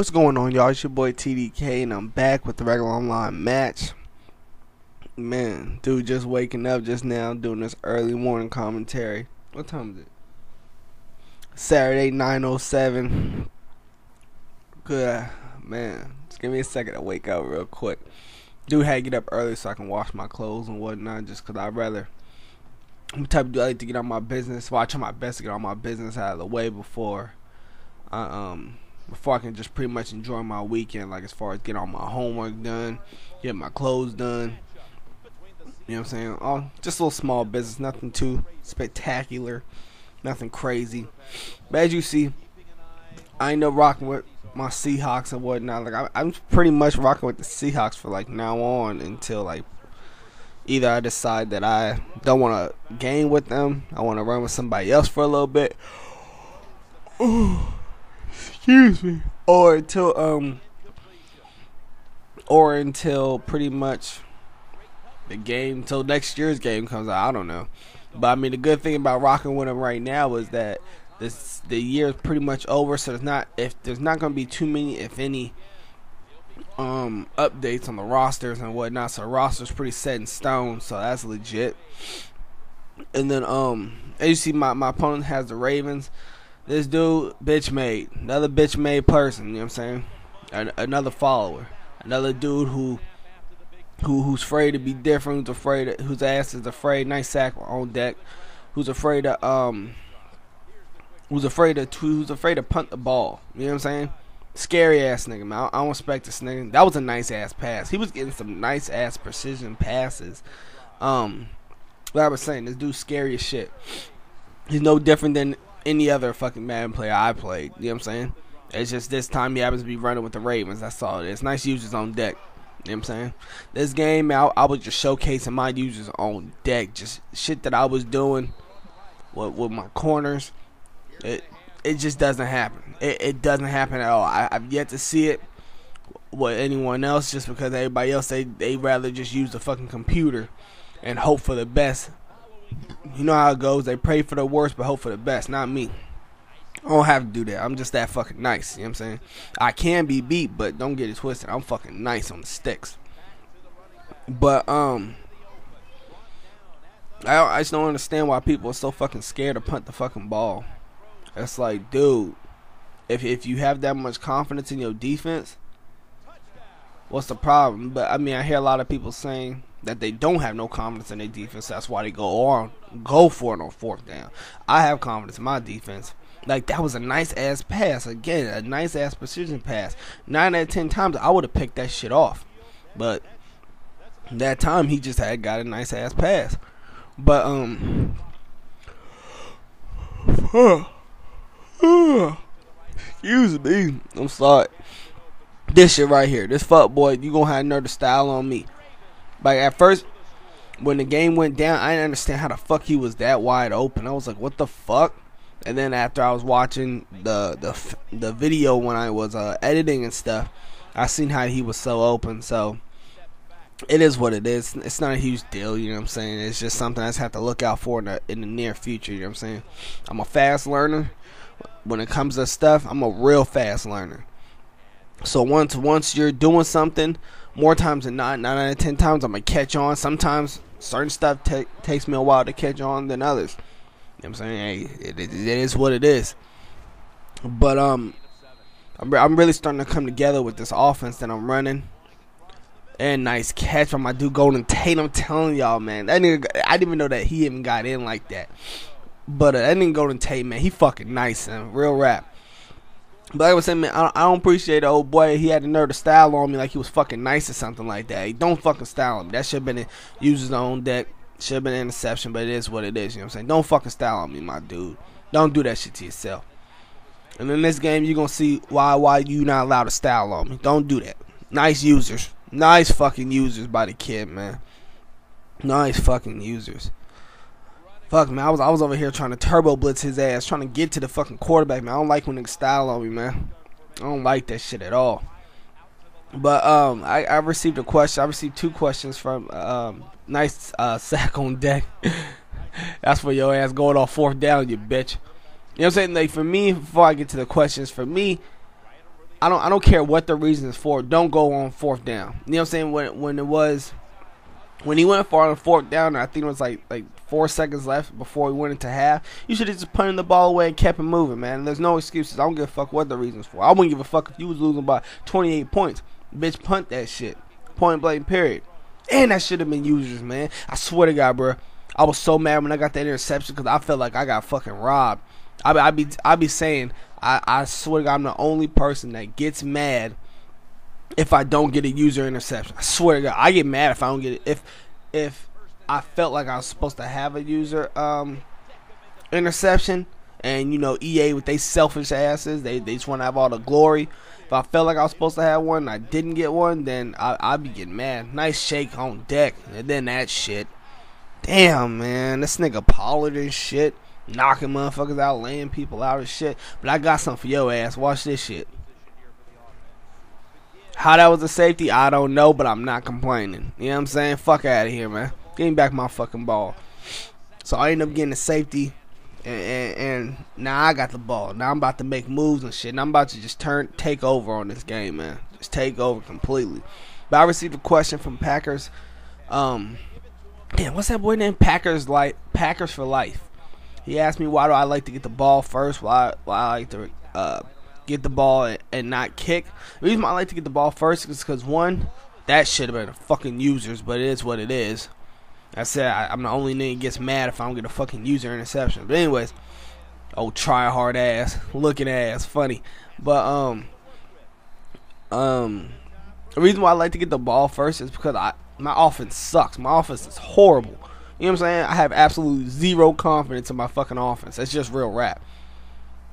What's going on, y'all? It's your boy TDK, and I'm back with the regular online match. Man, dude, just waking up just now, doing this early morning commentary. What time is it? Saturday, 9:07. Good, man. Just give me a second to wake up real quick. Dude, had to get up early so I can wash my clothes and whatnot, just 'cause I'd rather. I'm type of dude I like to get on my business. Well, I try my best to get all my business out of the way before I um before I can just pretty much enjoy my weekend, like as far as get all my homework done, get my clothes done. You know what I'm saying? All just a little small business, nothing too spectacular, nothing crazy. But as you see, I end up rocking with my Seahawks and whatnot. Like I, I'm pretty much rocking with the Seahawks for like now on until like either I decide that I don't want to game with them, I want to run with somebody else for a little bit. Excuse me. Or until um or until pretty much the game till next year's game comes out. I don't know. But I mean the good thing about rocking with them right now is that this the year is pretty much over, so there's not if there's not gonna be too many if any um updates on the rosters and whatnot. So roster's pretty set in stone, so that's legit. And then um as you see my, my opponent has the Ravens. This dude, bitch made. Another bitch made person, you know what I'm saying? An- another follower. Another dude who who who's afraid to be different, who's afraid of, whose ass is afraid, nice sack on deck, who's afraid of um who's afraid of who's afraid to punt the ball. You know what I'm saying? Scary ass nigga, man. I, I don't respect this nigga. That was a nice ass pass. He was getting some nice ass precision passes. Um, like I was saying, this dude's scary as shit. He's no different than any other fucking Madden player I played. You know what I'm saying? It's just this time he happens to be running with the Ravens. That's all it is. Nice users on deck. You know what I'm saying? This game out, I was just showcasing my users on deck. Just shit that I was doing with, with my corners. It it just doesn't happen. It, it doesn't happen at all. I, I've yet to see it with anyone else just because everybody else they they rather just use the fucking computer and hope for the best. You know how it goes. They pray for the worst but hope for the best. Not me. I don't have to do that. I'm just that fucking nice. You know what I'm saying? I can be beat, but don't get it twisted. I'm fucking nice on the sticks. But um I I just don't understand why people are so fucking scared to punt the fucking ball. It's like, dude, if if you have that much confidence in your defense, what's the problem? But I mean, I hear a lot of people saying that they don't have no confidence in their defense. That's why they go on, go for it on fourth down. I have confidence in my defense. Like that was a nice ass pass. Again, a nice ass precision pass. Nine out of ten times I would have picked that shit off. But that time he just had got a nice ass pass. But um Excuse me. I'm sorry. This shit right here. This fuck boy, you gonna have another style on me. Like at first when the game went down, I didn't understand how the fuck he was that wide open. I was like, what the fuck? And then after I was watching the the the video when I was uh, editing and stuff, I seen how he was so open. So it is what it is. It's not a huge deal, you know what I'm saying? It's just something I just have to look out for in the in the near future, you know what I'm saying? I'm a fast learner. When it comes to stuff, I'm a real fast learner. So once once you're doing something, more times than not, nine out of ten times I'm gonna catch on. Sometimes certain stuff ta- takes me a while to catch on than others. You know what I'm saying? Hey, it, it, it is what it is. But um, I'm, I'm really starting to come together with this offense that I'm running. And nice catch from my dude Golden Tate. I'm telling y'all, man, that nigga, I didn't even know that he even got in like that. But uh, that nigga Golden Tate, man, he fucking nice and real rap. But like I was saying, man, I, I don't appreciate the old boy. He had the nerve to style on me like he was fucking nice or something like that. He don't fucking style me. That should have been a user's own deck. Should have been an interception, but it is what it is. You know what I'm saying? Don't fucking style on me, my dude. Don't do that shit to yourself. And in this game, you're gonna see why why you not allowed to style on me. Don't do that. Nice users. Nice fucking users by the kid, man. Nice fucking users. Fuck man, I was I was over here trying to turbo blitz his ass, trying to get to the fucking quarterback, man. I don't like when they style on me, man. I don't like that shit at all. But um, I, I received a question. I received two questions from um, nice uh, sack on deck. That's for your ass going off fourth down, you bitch. You know what I'm saying? Like for me, before I get to the questions, for me, I don't I don't care what the reason is for. Don't go on fourth down. You know what I'm saying? When when it was when he went for on fourth down, I think it was like like four seconds left before we went into half. You should have just punted the ball away and kept it moving, man. There's no excuses. I don't give a fuck what the reasons for. I wouldn't give a fuck if you was losing by 28 points. Bitch, punt that shit. Point blank, period. And that should have been users, man. I swear to God, bro. I was so mad when I got that interception because I felt like I got fucking robbed. I, I be I be saying I, I swear to God I'm the only person that gets mad if I don't get a user interception. I swear to God I get mad if I don't get it. If if I felt like I was supposed to have a user um interception and you know EA with they selfish asses they they just want to have all the glory. If I felt like I was supposed to have one, I didn't get one, then I, I'd be getting mad. Nice shake on deck, and then that shit. Damn, man, this nigga Pollard and shit knocking motherfuckers out, laying people out and shit. But I got something for your ass. Watch this shit. How that was a safety, I don't know, but I'm not complaining. You know what I'm saying? Fuck out of here, man. Give me back my fucking ball. So I end up getting a safety, and, and, and, now I got the ball. Now I'm about to make moves and shit. And I'm about to just turn, take over on this game, man. Just take over completely. But I received a question from Packers. Um, damn, what's that boy named Packers like Packers for life. He asked me why do I like to get the ball first, why why I like to uh, get the ball and, and, not kick. The reason I like to get the ball first is because one, that should have been a fucking users, but it is what it is. I said I, am the only nigga gets mad if I don't get a fucking user interception. But anyways, oh try hard ass, looking ass, funny. But um, um, the reason why I like to get the ball first is because I my offense sucks. My offense is horrible. You know what I'm saying? I have absolutely zero confidence in my fucking offense. That's just real rap.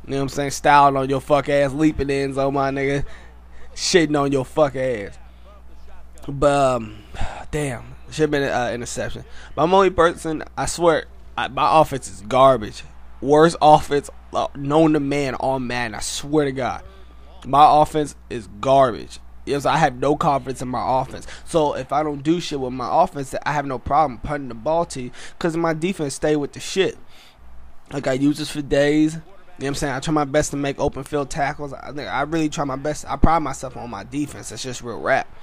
You know what I'm saying? Styling on your fuck ass, leaping ends on my nigga, shitting on your fuck ass. But um, damn, should have been an uh, interception. But I'm only person. I swear, I, my offense is garbage. Worst offense uh, known to man on man. I swear to God, my offense is garbage. Yes, I have no confidence in my offense. So if I don't do shit with my offense, I have no problem punting the ball to you because my defense stay with the shit. Like I use this for days. You know what I'm saying? I try my best to make open field tackles. I think I really try my best. I pride myself on my defense. It's just real rap.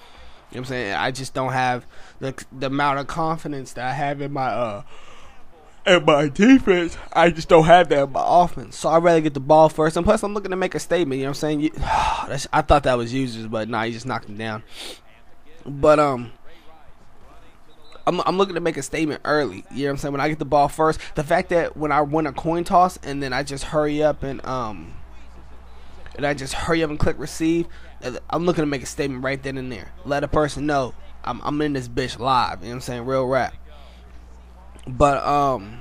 You know what I'm saying? I just don't have the the amount of confidence that I have in my uh and my defense, I just don't have that in my offense. So I'd rather get the ball first. And plus, I'm looking to make a statement. You know what I'm saying? You, I thought that was users, but nah, you just knocked him down. But, um, I'm, I'm looking to make a statement early. You know what I'm saying? When I get the ball first, the fact that when I win a coin toss and then I just hurry up and, um, and I just hurry up and click receive, I'm looking to make a statement right then and there. Let a person know I'm, I'm in this bitch live. You know what I'm saying? Real rap. But um,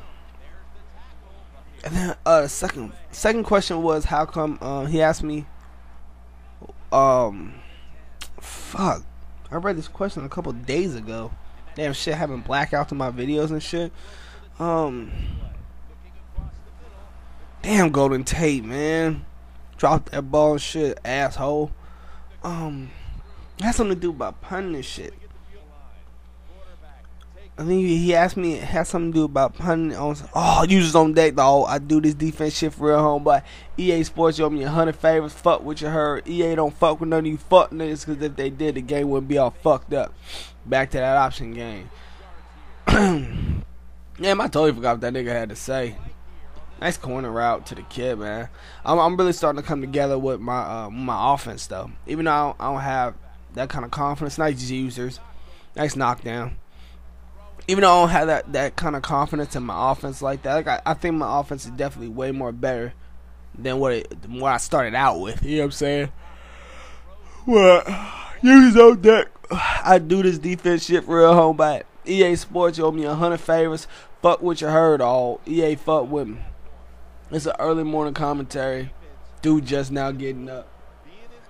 and then uh, the second second question was how come uh, he asked me um, fuck, I read this question a couple days ago. Damn shit, having blackouts in my videos and shit. Um, damn Golden Tate, man, dropped that ball shit, asshole. Um, has something to do about punting shit. I think he asked me it has something to do about punting on oh users on deck though. I do this defense shit for real home but EA Sports you owe me a hundred favors. Fuck what you heard. EA don't fuck with none of you fuck niggas because if they did the game wouldn't be all fucked up. Back to that option game. Damn, I totally forgot what that nigga had to say. Nice corner route to the kid, man. I'm, I'm really starting to come together with my uh, my offense though. Even though I don't, I don't have that kind of confidence. Nice users. Nice knockdown even though I don't have that, that kind of confidence in my offense like that, like I, I think my offense is definitely way more better than what it, what I started out with. You know what I'm saying? Well, use on deck. I do this defense shit for real home EA Sports. You owe me a hundred favors. Fuck what you heard, all EA. Fuck with me. It's an early morning commentary. Dude, just now getting up.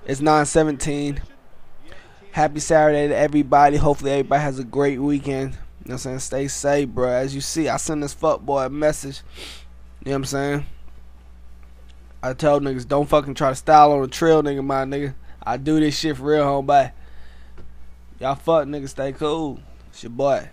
It's 9:17. Happy Saturday to everybody. Hopefully everybody has a great weekend. You know what I'm saying? Stay safe, bro. As you see, I send this fuck boy a message. You know what I'm saying? I tell niggas, don't fucking try to style on a trail, nigga, my nigga. I do this shit for real, homie. Y'all fuck niggas, stay cool. It's your boy.